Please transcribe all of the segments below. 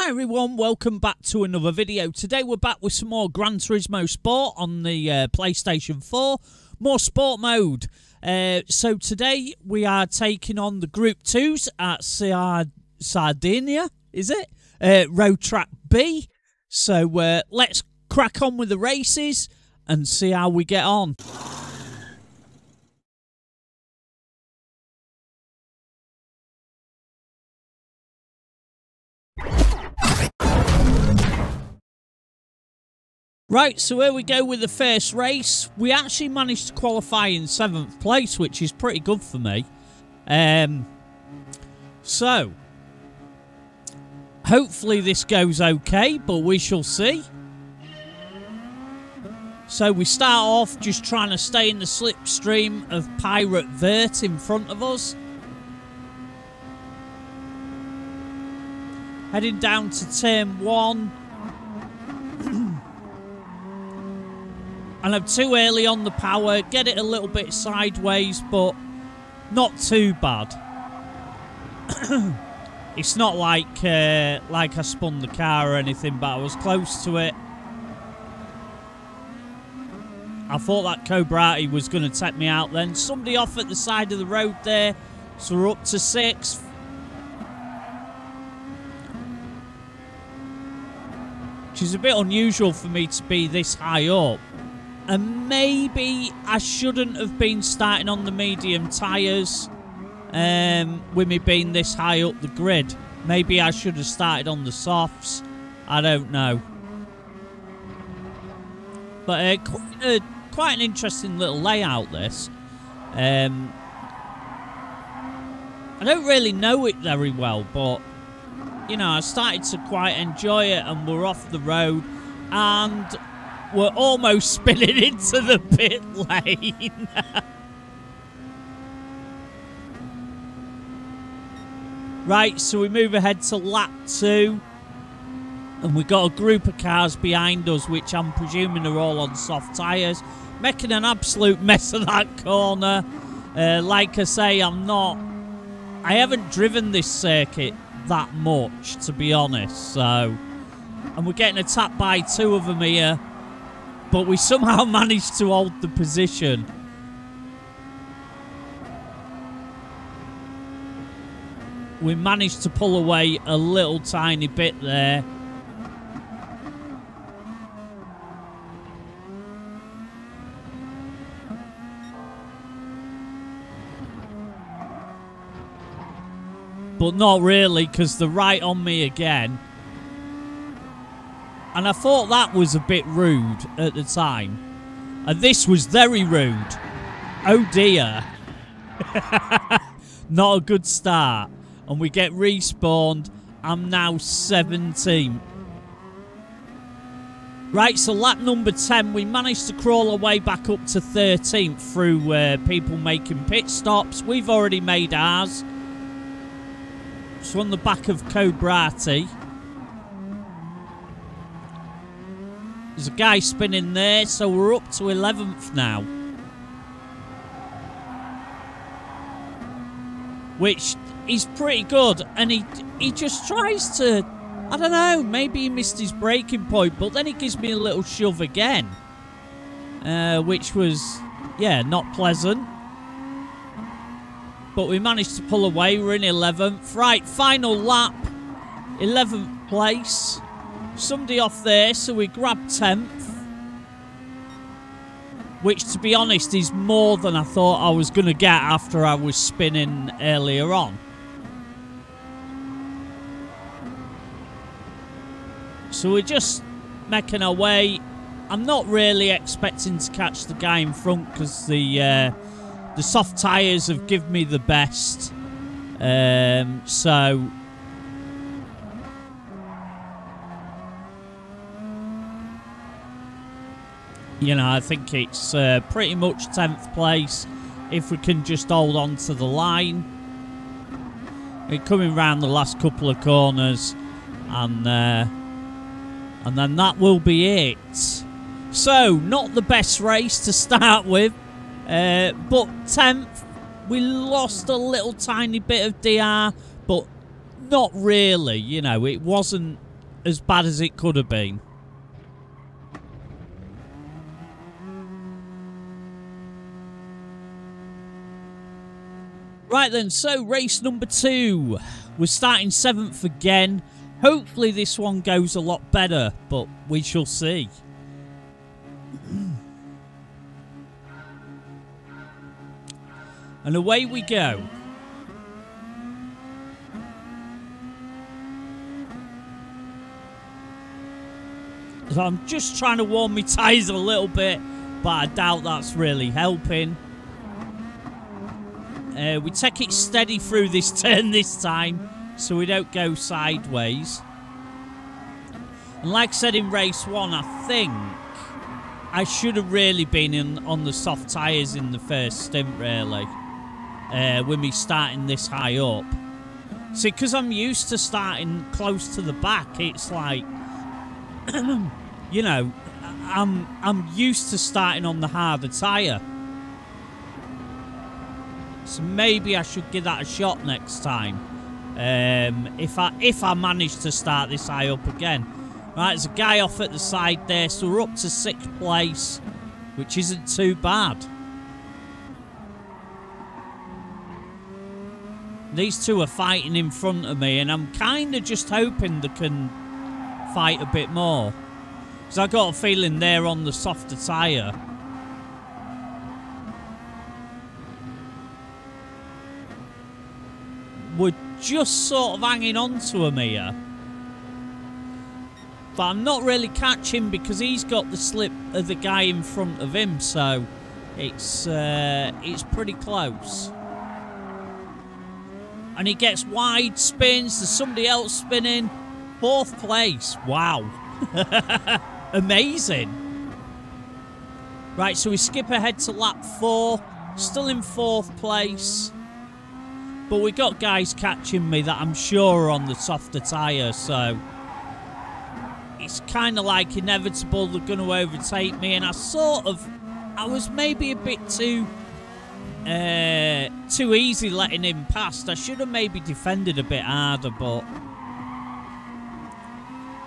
Hi everyone, welcome back to another video. Today we're back with some more Gran Turismo Sport on the uh, PlayStation 4. More sport mode. Uh, so today we are taking on the Group 2s at Sard Sardinia, is it? Uh, Road Track B. So uh, let's crack on with the races and see how we get on. Right, so here we go with the first race. We actually managed to qualify in seventh place, which is pretty good for me. Um, so, hopefully this goes okay, but we shall see. So we start off just trying to stay in the slipstream of Pirate Vert in front of us. Heading down to turn one. And I'm too early on the power. Get it a little bit sideways, but not too bad. it's not like uh, like I spun the car or anything, but I was close to it. I thought that Cobrati was going to take me out then. Somebody off at the side of the road there. So we're up to six. Which is a bit unusual for me to be this high up. And maybe I shouldn't have been starting on the medium tyres um, with me being this high up the grid. Maybe I should have started on the softs. I don't know. But uh, quite, a, quite an interesting little layout, this. Um, I don't really know it very well, but, you know, I started to quite enjoy it and we're off the road. And we're almost spinning into the pit lane. right, so we move ahead to lap two. And we've got a group of cars behind us, which I'm presuming are all on soft tyres. Making an absolute mess of that corner. Uh, like I say, I'm not... I haven't driven this circuit that much, to be honest, so... And we're getting attacked by two of them here. But we somehow managed to hold the position. We managed to pull away a little tiny bit there. But not really, because they're right on me again. And I thought that was a bit rude at the time. And this was very rude. Oh dear. Not a good start. And we get respawned. I'm now 17. Right, so lap number 10, we managed to crawl our way back up to 13th through uh, people making pit stops. We've already made ours. So on the back of Cobrati. There's a guy spinning there, so we're up to 11th now. Which is pretty good, and he he just tries to, I don't know, maybe he missed his breaking point, but then he gives me a little shove again. Uh, which was, yeah, not pleasant. But we managed to pull away, we're in 11th. Right, final lap, 11th place somebody off there, so we grab 10th. Which, to be honest, is more than I thought I was going to get after I was spinning earlier on. So we're just making our way. I'm not really expecting to catch the guy in front because the uh, the soft tyres have given me the best. Um, so you know, I think it's uh, pretty much 10th place if we can just hold on to the line. We're coming round the last couple of corners and uh, and then that will be it. So, not the best race to start with, uh, but 10th. We lost a little tiny bit of DR, but not really, you know, it wasn't as bad as it could have been. Right then, so race number two. We're starting seventh again. Hopefully this one goes a lot better, but we shall see. and away we go. So I'm just trying to warm my tyres a little bit, but I doubt that's really helping. Uh, we take it steady through this turn this time, so we don't go sideways. And like I said in race one, I think I should have really been in on the soft tyres in the first stint, really. Uh, with me starting this high up. See, because I'm used to starting close to the back, it's like, you know, I'm I'm used to starting on the harder tyre. So maybe I should give that a shot next time. Um, if I if I manage to start this high up again. Right, there's a guy off at the side there, so we're up to sixth place, which isn't too bad. These two are fighting in front of me, and I'm kind of just hoping they can fight a bit more. Because I got a feeling they're on the softer tyre. We're just sort of hanging on to him here. But I'm not really catching because he's got the slip of the guy in front of him, so it's uh, it's pretty close. And he gets wide spins. There's somebody else spinning. Fourth place. Wow. Amazing. Right, so we skip ahead to lap four. Still in fourth place. But we got guys catching me that I'm sure are on the softer tyre, so it's kind of like inevitable they're going to overtake me. And I sort of, I was maybe a bit too, uh, too easy letting him past. I should have maybe defended a bit harder, but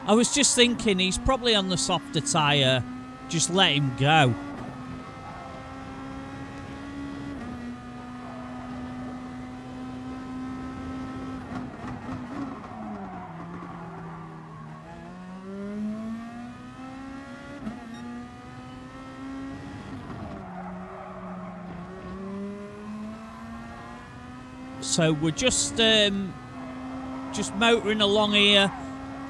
I was just thinking he's probably on the softer tyre. Just let him go. So we're just um, just motoring along here,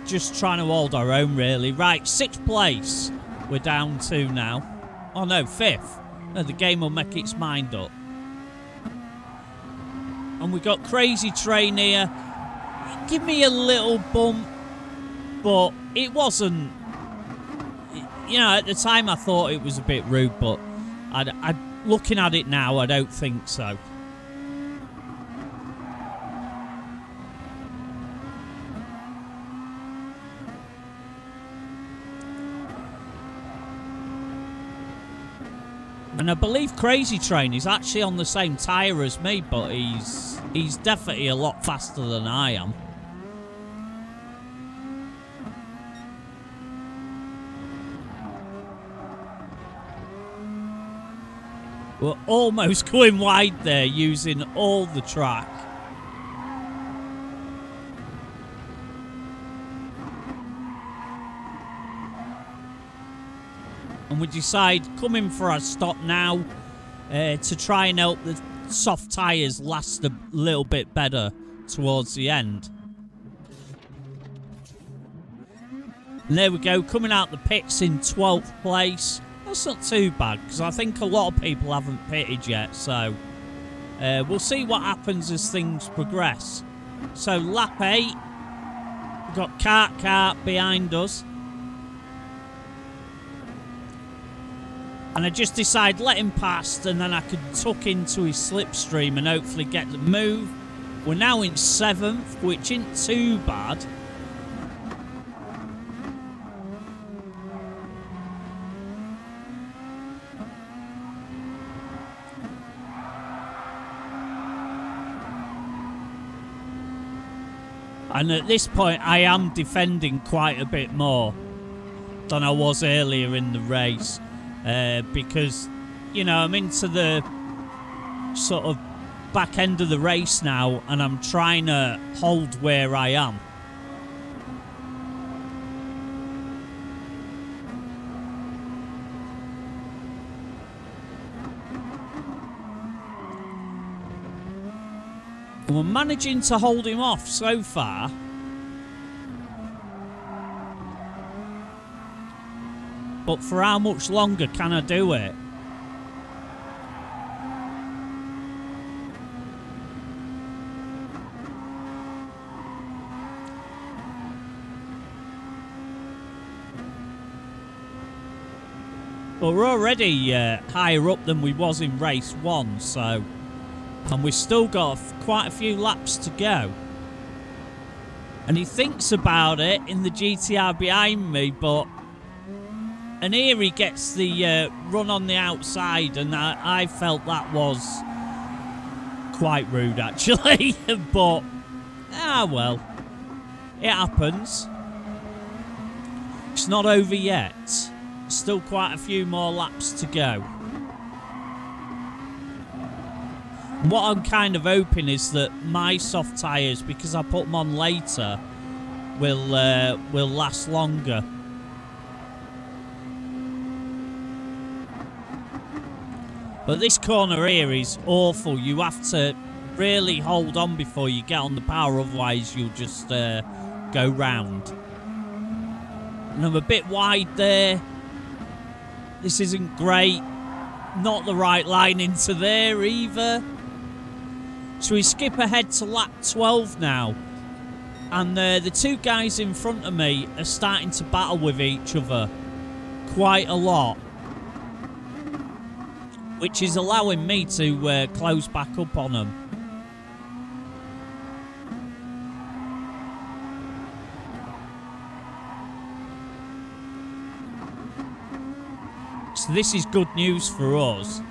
just trying to hold our own really. Right, sixth place we're down to now. Oh no, fifth. No, the game will make its mind up. And we got Crazy Train here. Give me a little bump, but it wasn't. You know, at the time I thought it was a bit rude, but I, I looking at it now, I don't think so. And I believe Crazy Train is actually on the same tyre as me, but he's he's definitely a lot faster than I am. We're almost going wide there using all the track. And we decide coming for a stop now uh, to try and help the soft tyres last a little bit better towards the end. And there we go, coming out the pits in 12th place. That's not too bad, because I think a lot of people haven't pitted yet, so uh, we'll see what happens as things progress. So lap 8, we've got Kart Kart behind us. And I just decide let him past and then I could tuck into his slipstream and hopefully get the move. We're now in seventh, which isn't too bad. And at this point, I am defending quite a bit more than I was earlier in the race. Uh, because, you know, I'm into the sort of back end of the race now and I'm trying to hold where I am. We're managing to hold him off so far. But for how much longer can I do it? But we're already uh, higher up than we was in race one, so... And we've still got quite a few laps to go. And he thinks about it in the GTR behind me, but... And here he gets the uh, run on the outside, and I, I felt that was quite rude, actually. but, ah, well. It happens. It's not over yet. Still quite a few more laps to go. What I'm kind of hoping is that my soft tyres, because I put them on later, will uh, will last longer. But this corner here is awful. You have to really hold on before you get on the power, otherwise you'll just uh, go round. And I'm a bit wide there. This isn't great. Not the right line into there either. So we skip ahead to lap 12 now. And uh, the two guys in front of me are starting to battle with each other quite a lot. Which is allowing me to uh, close back up on them. So this is good news for us.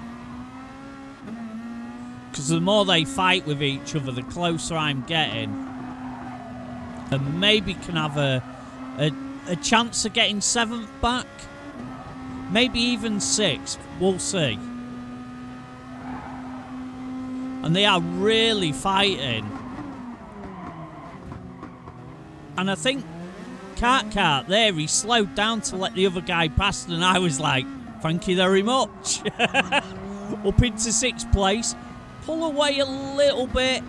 Because the more they fight with each other, the closer I'm getting. And maybe can have a, a, a chance of getting seventh back. Maybe even sixth. We'll see. And they are really fighting. And I think Kart Kart there, he slowed down to let the other guy pass, and I was like, Thank you very much. Up into sixth place. Pull away a little bit.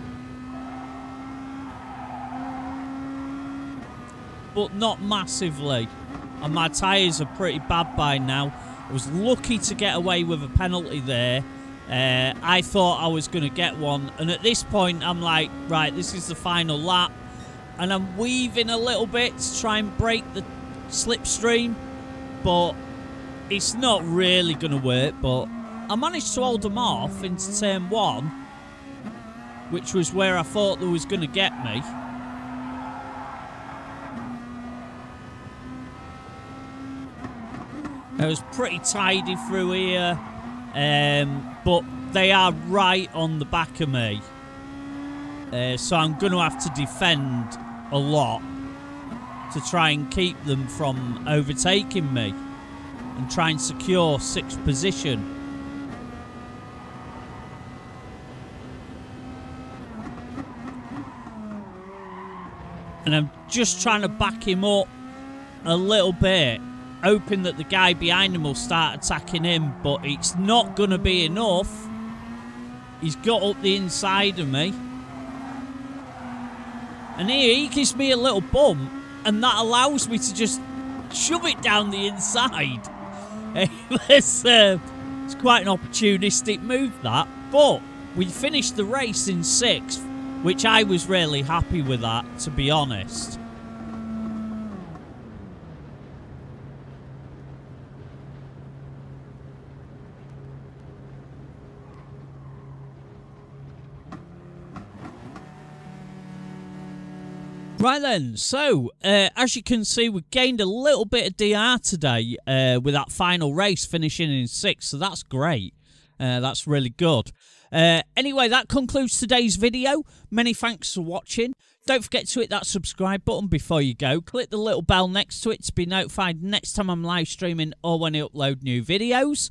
But not massively. And my tyres are pretty bad by now. I was lucky to get away with a penalty there. Uh, I thought I was going to get one. And at this point, I'm like, right, this is the final lap. And I'm weaving a little bit to try and break the slipstream. But it's not really going to work, but I managed to hold them off into turn one, which was where I thought they was going to get me. It was pretty tidy through here, um, but they are right on the back of me. Uh, so I'm going to have to defend a lot to try and keep them from overtaking me and try and secure sixth position. And I'm just trying to back him up a little bit, hoping that the guy behind him will start attacking him, but it's not going to be enough. He's got up the inside of me. And here he gives me a little bump, and that allows me to just shove it down the inside. it's, uh, it's quite an opportunistic move, that. But we finished the race in sixth, which I was really happy with that, to be honest. Right then, so uh, as you can see, we gained a little bit of DR today uh, with that final race finishing in sixth, so that's great. Uh, that's really good. Uh, anyway, that concludes today's video. Many thanks for watching. Don't forget to hit that subscribe button before you go. Click the little bell next to it to be notified next time I'm live streaming or when I upload new videos.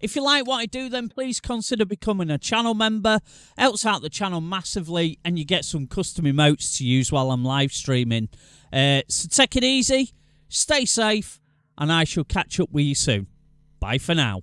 If you like what I do, then please consider becoming a channel member. Helps out the channel massively, and you get some custom emotes to use while I'm live streaming. Uh, so take it easy, stay safe, and I shall catch up with you soon. Bye for now.